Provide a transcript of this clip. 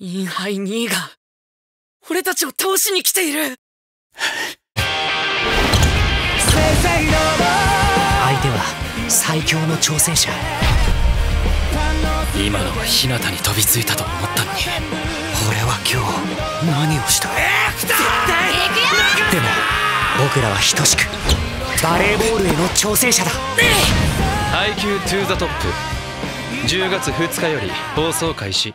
インハイ2位が俺たちを倒しに来ている。相手は最強の挑戦者。今のは日向に飛びついたと思ったのに。俺は今日何をした？でも僕らは等しくバレーボールへの挑戦者だ。IQ2 ゥーザトップ。10月2日より放送開始。